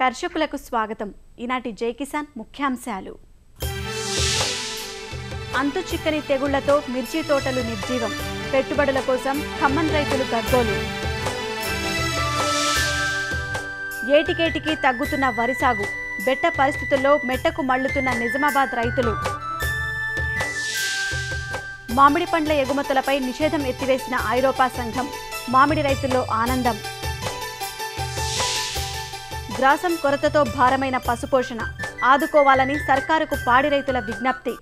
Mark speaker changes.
Speaker 1: కర్షకులకు స్వాగతం. ఈనాటి జై కిసాన్ ముఖ్యాంశాలు. అంతు చిక్కని తెగుళ్ళతో మిర్చి తోటలు నిర్జీవం. పెట్టుబడుల కోసం ఖమ్మం రైతులు గర్భోలు ఏటికేటికి తగ్గుతున్న వరి సాగు. బెట్ట పరిస్థితుల్లో మెట్టకు మళ్ళుతున్న నిజామాబాద్ రైతులు. మామిడి పండ్ల ఎగుమతులపై నిషేధం ఎత్తివేసిన ఐరోపా సంఘం మామిడి రైతుల్లో ఆనందం. గ్రాసం కొరతతో భారమైన పశుపోషణ. ఆదుకోవాలని సర్కారుకు పాడి రైతుల విజ్ఞప్తి.